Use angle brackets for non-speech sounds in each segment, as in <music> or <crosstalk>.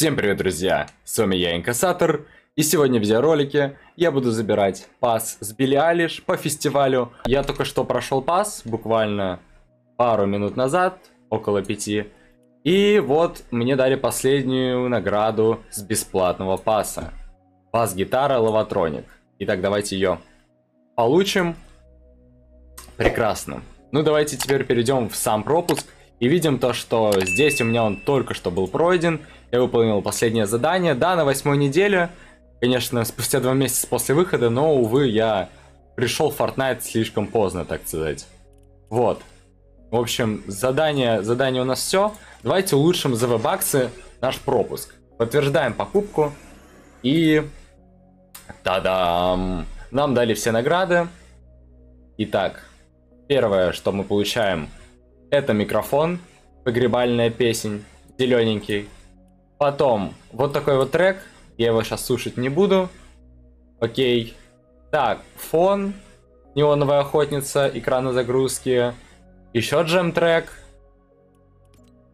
Всем привет, друзья! С вами я, Инкассатор, и сегодня в видеоролике я буду забирать пас с Билли Алиш по фестивалю. Я только что прошел пас, буквально пару минут назад, около пяти. И вот мне дали последнюю награду с бесплатного паса. Пас-гитара Лаватроник. Итак, давайте ее получим. Прекрасно. Ну, давайте теперь перейдем в сам пропуск. И видим то, что здесь у меня он только что был пройден. Я выполнил последнее задание. Да, на восьмой неделе. Конечно, спустя два месяца после выхода, но, увы, я пришел в Fortnite слишком поздно, так сказать. Вот. В общем, задание, задание у нас все. Давайте улучшим за баксы наш пропуск. Подтверждаем покупку. И... Та-дам! Нам дали все награды. Итак, первое, что мы получаем, это микрофон, погребальная песень, зелененький. Потом вот такой вот трек, я его сейчас слушать не буду. Окей. Так, фон, неоновая охотница, экраны загрузки. Еще джем трек.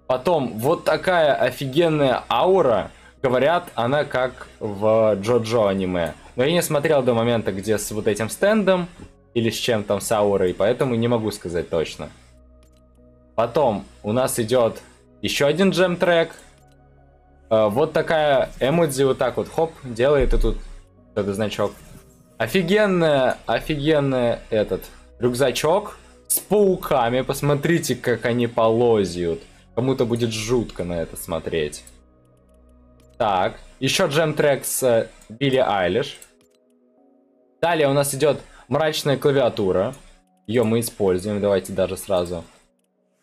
Потом вот такая офигенная аура. Говорят, она как в Джоджо аниме. Но я не смотрел до момента, где с вот этим стендом или с чем там с аурой, поэтому не могу сказать точно. Потом у нас идет еще один джем трек. Э, вот такая эмодзи вот так вот хоп делает и тут этот значок. Офигенная, офигенная этот рюкзачок с пауками. Посмотрите, как они полозят. Кому-то будет жутко на это смотреть. Так, еще джем трек с Билли Айлиш. Далее у нас идет мрачная клавиатура. Ее мы используем. Давайте даже сразу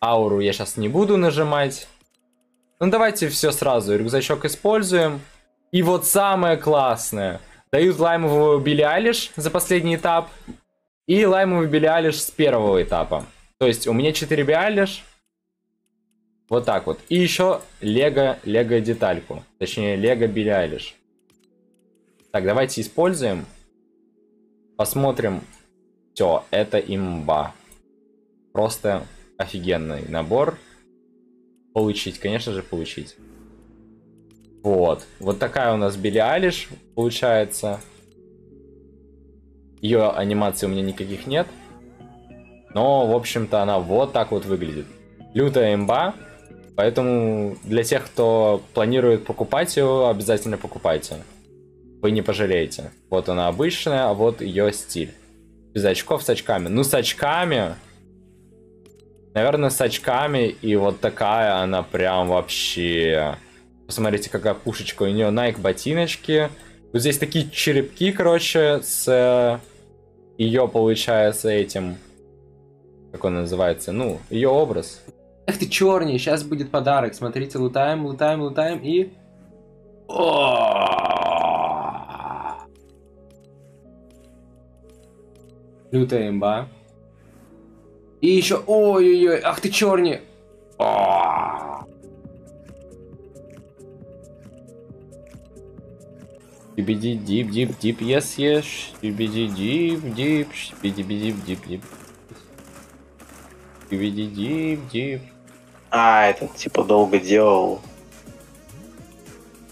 Ауру я сейчас не буду нажимать. Ну давайте все сразу. Рюкзачок используем. И вот самое классное. Дают лаймовую Билли Алиш за последний этап. И лаймовый Билли Алиш с первого этапа. То есть у меня 4 Билли. Вот так вот. И еще Лего, Лего детальку. Точнее, Лего Билли. Так, давайте используем. Посмотрим. Все, это имба. Просто офигенный набор. Получить, конечно же, получить. Вот. Вот такая у нас Билли Алиш получается. Ее анимации у меня никаких нет. Но, в общем-то, она вот так вот выглядит. Лютая имба. Поэтому для тех, кто планирует покупать ее, обязательно покупайте. Вы не пожалеете. Вот она обычная, а вот ее стиль. Без очков с очками. Ну, с очками Наверное, с очками, и вот такая она прям вообще... Посмотрите, какая пушечка. У нее Nike ботиночки. Вот здесь такие черепки, короче, с ее, получается, этим... Как он называется? Ну, ее образ. Эх ты черный, сейчас будет подарок. Смотрите, лутаем, лутаем, лутаем и... Лютая имба. И еще, ой-ой-ой, ах ты черни. Бибиди дип дип дип yes yes бибиди дип дип бибиди дип дип дип бибиди дип дип А, этот типа долго делал.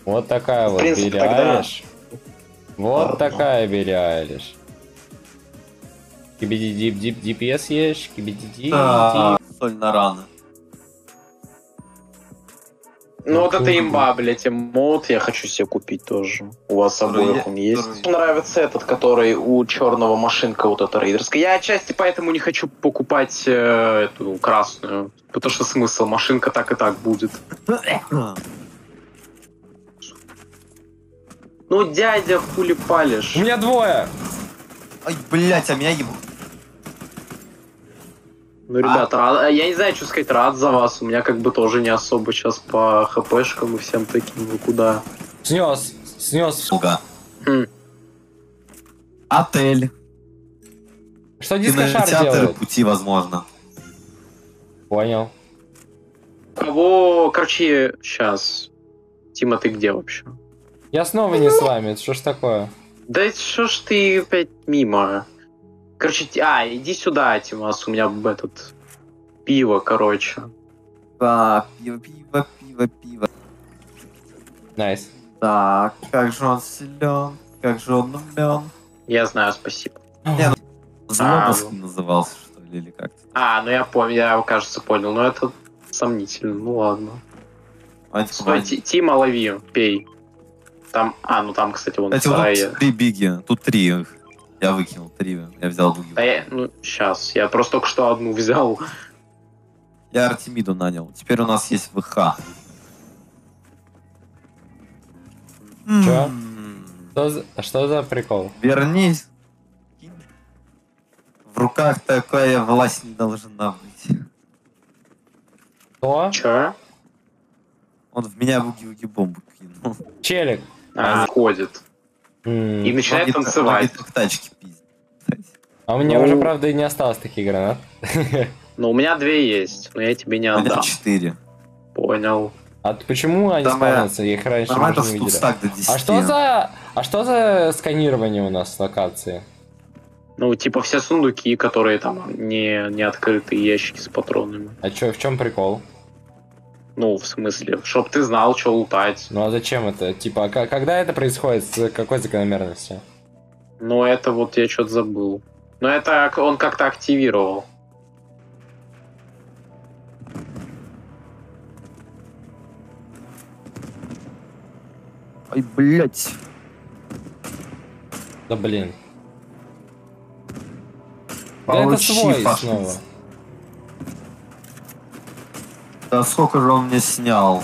Вот такая вот Айлиш. Вот Ладно. такая Билли А, дип соль на раны. Ну вот это имба, блять, мод я хочу себе купить тоже. У вас обоих он есть. Мне нравится этот, который у черного машинка вот эта рейдерская. Я отчасти поэтому не хочу покупать э, эту красную. Потому что смысл, машинка так и так будет. Ну, дядя, хули палишь. У меня двое! Ай, блять, а меня ебу. Ну, ребята, рад- я не знаю, что сказать, рад за вас. У меня как бы тоже не особо сейчас по хпшкам и всем таким, ну куда. Снес, снес. Сука. Хм. Отель. Что дискошар делает? пути, возможно. Понял. Кого, короче, сейчас. Тима, ты где вообще? Я снова не с вами, это что ж такое? Да что ж ты опять мимо? Короче, а, иди сюда, Тимас, у меня б- этот пиво, короче. А, пиво, пиво, пиво, пиво. Nice. Так, как же он силен, как же он умен. Я знаю, спасибо. Злобовский назывался, что ли, или как-то. А, ну я помню, я, кажется, понял. Но это сомнительно. Ну ладно. Давайте Стой. Ти- Тима, лови, пей. Там, а, ну там, кстати, вон Кстати, вот тут три биги, тут три их. Я выкинул три, я взял буги. Да я, ну, сейчас. Я просто только что одну взял. Я Артемиду нанял. Теперь у нас есть ВХ. Чё? Что за, а что за прикол? Вернись. В руках такая власть не должна быть. Кто? Че? Он в меня буги-буги бомбу кинул. Челик. А, ходит. М, И начинает Многие- танцевать. так тачки. А у меня Ну. уже, правда, и не осталось таких гранат. <laughs> Ну, у меня две есть, но я тебе не У меня отдам. четыре. Понял. А почему они моя- спавнятся? Я их раньше не 10. А что за... А что за сканирование у нас локации? Ну, типа все сундуки, которые там не, не открытые ящики с патронами. А чё, в чем прикол? Ну, в смысле, чтоб ты знал, что лутать. Ну а зачем это? Типа, а когда это происходит? С какой закономерностью? Но это вот я что-то забыл. Но это к- он как-то активировал. Ой, блять. Да блин. Да это Получи, свой фашист. снова. Да сколько же он мне снял?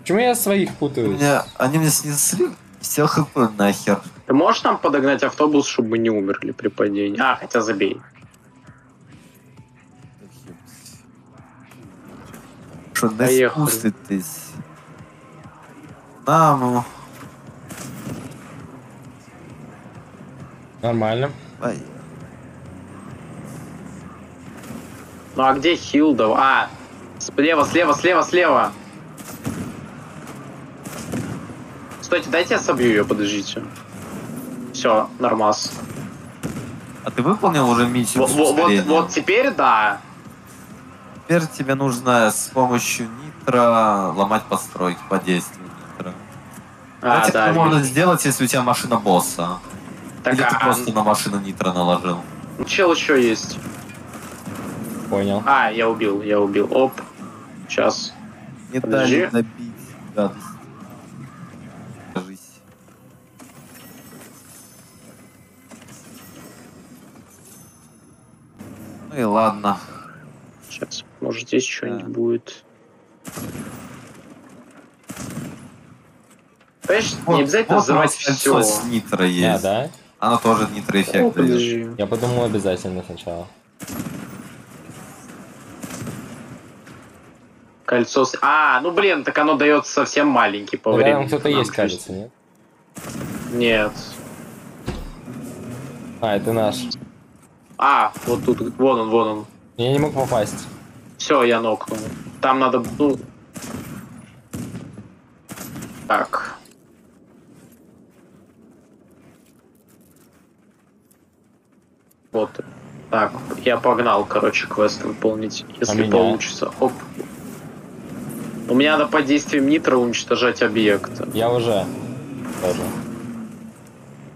Почему я своих путаюсь? Мне, они мне снесли все хп нахер. Ты можешь нам подогнать автобус, чтобы мы не умерли при падении? А, хотя забей. Что Поехали. спуститесь. Нам. Нормально. Ай. Ну а где Хилдов? А, слева, слева, слева, слева. Стойте, дайте я собью ее, подождите. Все, нормас. А ты выполнил уже миссию? Вот, вот, вот, теперь да. Теперь тебе нужно с помощью нитро ломать постройки по действию нитро. А, Кстати, да. это можно сделать, если у тебя машина босса. Так, Или ты а, просто на машину нитро наложил. чел еще есть. Понял. А, я убил, я убил. Оп. Сейчас. Не Подожди. дали добить гадость. Кажись. Ну и ладно. Сейчас. Может здесь что-нибудь Да. будет. Понимаешь, Вот- не обязательно вот взрывать все. с нитро А, есть. да? Оно тоже нитро О, подожди. Я подумал обязательно сначала. Кольцо с... А, ну блин, так оно дается совсем маленький по Ну, времени. Кто-то есть, кажется, нет? Нет. А, это наш. А, вот тут, вон он, вон он. Я не мог попасть. Все, я нокнул. Там надо, ну... Так. Вот. Так, я погнал, короче, квест выполнить, если меня? получится. Оп. У меня надо под действием нитро уничтожать объект. Я уже. Тоже.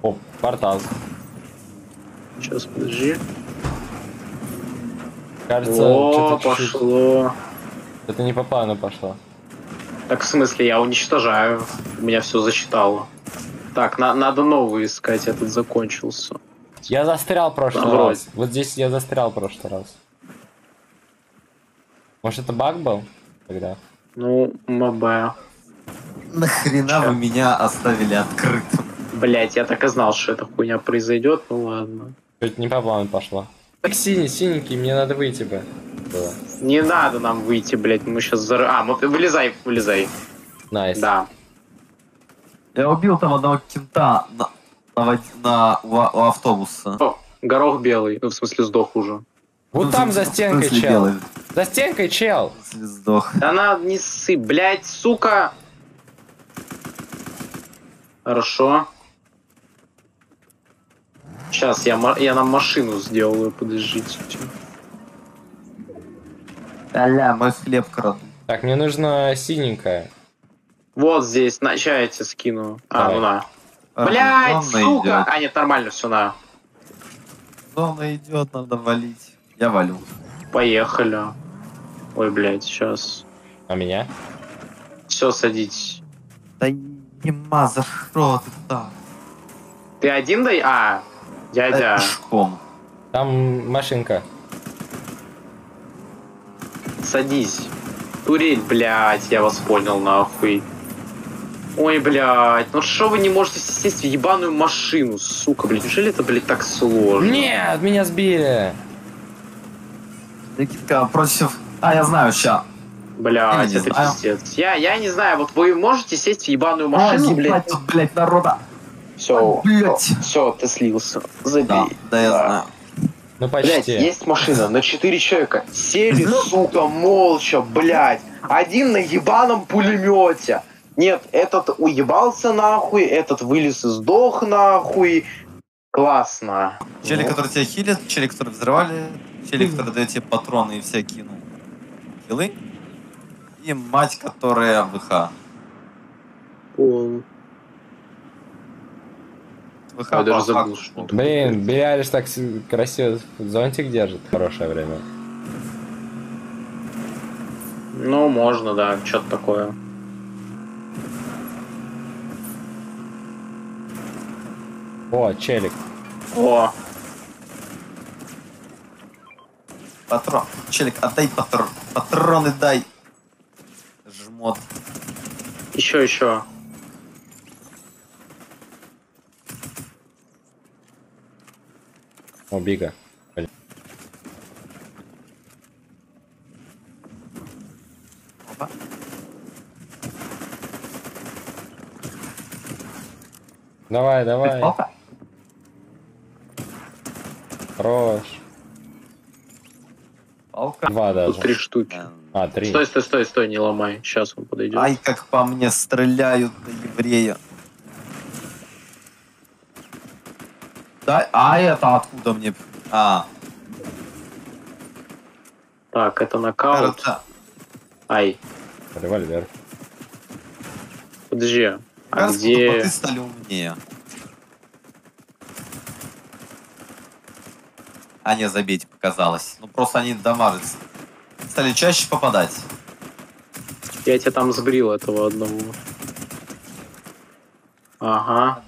О, портал. Сейчас, подожди. Кажется, О, пошло. Это не по плану пошло. Так, в смысле, я уничтожаю. У меня все засчитало. Так, на- надо новый искать, этот закончился. Я застрял в прошлый вроде. раз. Вот здесь я застрял в прошлый раз. Может это баг был тогда? Ну, МБ. Нахрена вы меня оставили открытым? Блять, я так и знал, что эта хуйня произойдет, ну ладно. Чуть не по плану пошло. Так синий, синенький, мне надо выйти бы. Было. Не надо нам выйти, блять, мы сейчас зар... А, мы... вылезай, вылезай. Nice. Да. Я убил там одного кента на, на, на- у, у автобуса. О, горох белый. Ну, в смысле, сдох уже. Вот Ну, там за стенкой чел. белый? За стенкой чел. Сдох. Да на, не ссы, блять, сука. Хорошо. Сейчас я, ма- я нам машину сделаю, подождите. Аля, мой хлеб крадут. Так, мне нужно синенькое. Вот здесь, на чайте скину. А, Давай. ну на. А, Блять, сука! идет. А, нет, нормально, все, на. Зона идет, надо валить. Я валю. Поехали. Ой, блядь, сейчас. А меня? Все, садитесь. Да нема, за что ты так? Ты один дай? А, дядя. Пешком. Там машинка. Садись. Турель, блядь, я вас понял, нахуй. Ой, блядь, ну что вы не можете сесть в ебаную машину, сука, блядь, неужели это, блядь, так сложно? Нет, меня сбили. Никитка против... А, я знаю, ща. Блядь, Я не это знаю. пиздец. Я, я не знаю, вот вы можете сесть в ебаную машину, а, блядь? тут, блядь, народа. Все, Блядь. все, ты слился. Забей. Да, да, я Да. знаю. Ну Блять, почти. есть машина на 4 человека. Сели, сука, молча, блядь. Один на ебаном пулемете. Нет, этот уебался нахуй, этот вылез и сдох нахуй. Классно. Челик, который тебя хилит, челик, который взрывали, челик, который дает тебе патроны и всякие, ну, хилы. И мать, которая ВХ. Пол. ВХ Я даже по забыл, факту. что Блин, Белялиш так красиво зонтик держит. Хорошее время. Ну, можно, да, что-то такое. О, челик. О, Патрон. Челик, отдай патрон. Патроны дай. Жмот. еще, еще. О, Бига. Опа. Давай, давай. Опа. Хорош. Два даже. Тут три штуки. А, три. Стой, стой, стой, стой, не ломай. Сейчас он подойдет. Ай, как по мне стреляют на еврея. Да, а это откуда мне? А, Так, это нокаут. кажется, Ай, Револьвер. подожди. А кажется, где... ты стали умнее. А не, забейте, показалось. Ну просто они дамажат. Стали чаще попадать. Я тебя там сбрил этого одного. Ага.